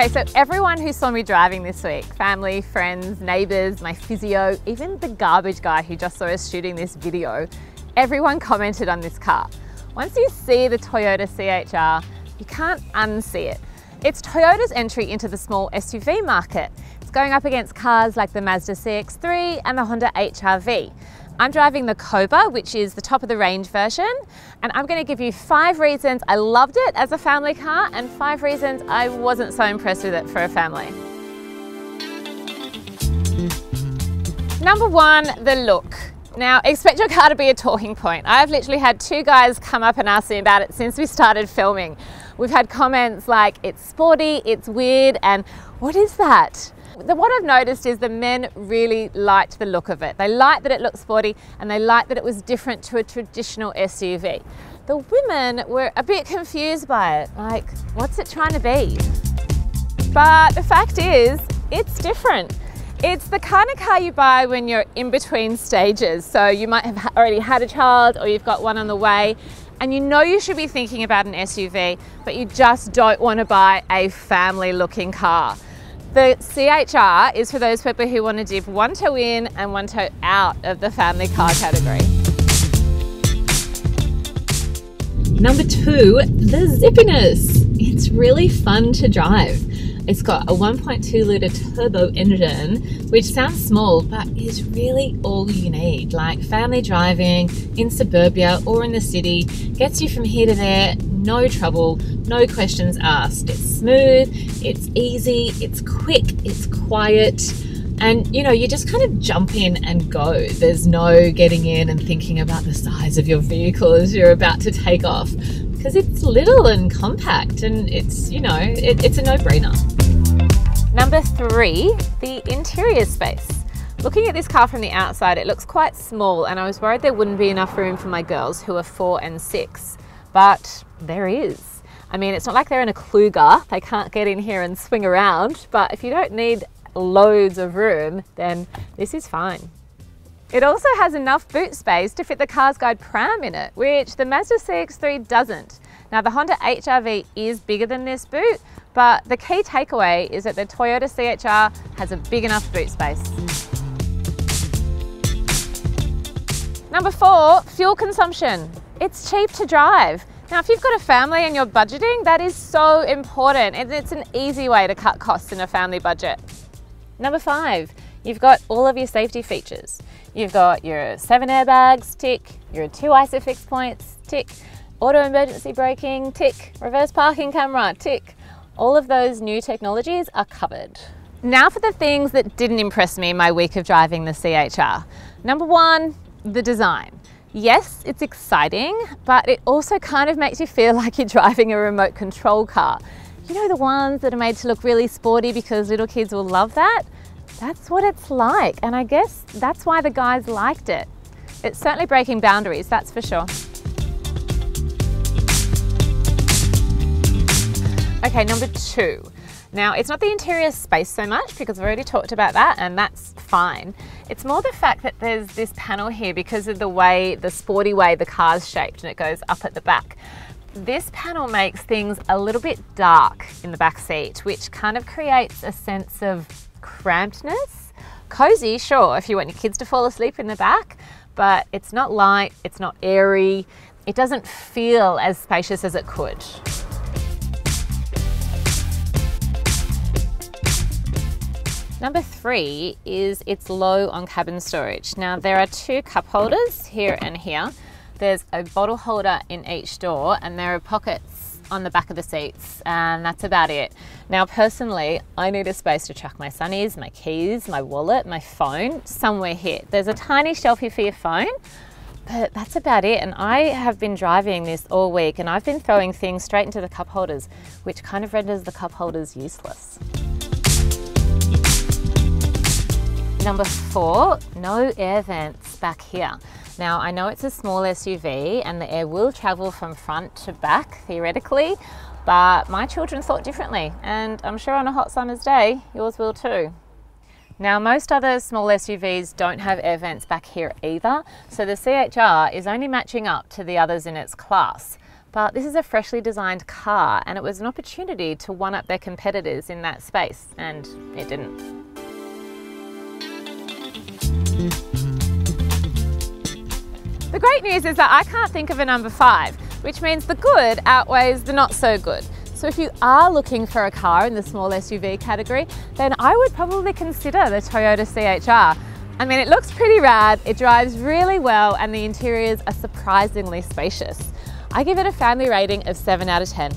Okay, so everyone who saw me driving this week, family, friends, neighbours, my physio, even the garbage guy who just saw us shooting this video, everyone commented on this car. Once you see the Toyota CHR, you can't unsee it. It's Toyota's entry into the small SUV market. It's going up against cars like the Mazda CX-3 and the Honda HR-V. I'm driving the Koba, which is the top of the range version, and I'm gonna give you five reasons I loved it as a family car and five reasons I wasn't so impressed with it for a family. Number one, the look. Now, expect your car to be a talking point. I've literally had two guys come up and ask me about it since we started filming. We've had comments like, it's sporty, it's weird, and what is that? What I've noticed is the men really liked the look of it. They liked that it looked sporty and they liked that it was different to a traditional SUV. The women were a bit confused by it, like, what's it trying to be? But the fact is, it's different. It's the kind of car you buy when you're in between stages. So you might have already had a child or you've got one on the way and you know you should be thinking about an SUV, but you just don't want to buy a family looking car. The CHR is for those people who want to dip one toe in and one toe out of the family car category. Number two, the zippiness. It's really fun to drive. It's got a 1.2 litre turbo engine, which sounds small, but is really all you need. Like family driving in suburbia or in the city gets you from here to there, no trouble, no questions asked. It's smooth, it's easy, it's quick, it's quiet. And you know, you just kind of jump in and go. There's no getting in and thinking about the size of your vehicle as you're about to take off because it's little and compact and it's, you know, it, it's a no brainer. Number three, the interior space. Looking at this car from the outside, it looks quite small and I was worried there wouldn't be enough room for my girls who are four and six, but there is. I mean, it's not like they're in a Kluger, they can't get in here and swing around, but if you don't need loads of room, then this is fine. It also has enough boot space to fit the Cars Guide pram in it, which the Mazda CX-3 doesn't. Now the Honda HR-V is bigger than this boot, but the key takeaway is that the Toyota CHR has a big enough boot space. Number four, fuel consumption. It's cheap to drive. Now, if you've got a family and you're budgeting, that is so important and it's an easy way to cut costs in a family budget. Number five, you've got all of your safety features. You've got your seven airbags, tick, your two ISOFIX points, tick, auto emergency braking, tick, reverse parking camera, tick. All of those new technologies are covered. Now for the things that didn't impress me my week of driving the CHR. Number one, the design. Yes, it's exciting, but it also kind of makes you feel like you're driving a remote control car. You know the ones that are made to look really sporty because little kids will love that? That's what it's like, and I guess that's why the guys liked it. It's certainly breaking boundaries, that's for sure. Okay, number two. Now, it's not the interior space so much because I've already talked about that and that's fine. It's more the fact that there's this panel here because of the way, the sporty way the car's shaped and it goes up at the back. This panel makes things a little bit dark in the back seat, which kind of creates a sense of crampedness. Cozy, sure, if you want your kids to fall asleep in the back, but it's not light, it's not airy, it doesn't feel as spacious as it could. Number three is it's low on cabin storage. Now there are two cup holders here and here. There's a bottle holder in each door and there are pockets on the back of the seats and that's about it. Now personally, I need a space to chuck my sunnies, my keys, my wallet, my phone, somewhere here. There's a tiny shelf here for your phone, but that's about it. And I have been driving this all week and I've been throwing things straight into the cup holders, which kind of renders the cup holders useless. Number four, no air vents back here. Now I know it's a small SUV and the air will travel from front to back theoretically, but my children thought differently and I'm sure on a hot summer's day, yours will too. Now most other small SUVs don't have air vents back here either, so the CHR is only matching up to the others in its class. But this is a freshly designed car and it was an opportunity to one up their competitors in that space, and it didn't. The great news is that I can't think of a number five, which means the good outweighs the not so good. So if you are looking for a car in the small SUV category, then I would probably consider the Toyota CHR. I mean, it looks pretty rad, it drives really well, and the interiors are surprisingly spacious. I give it a family rating of 7 out of 10.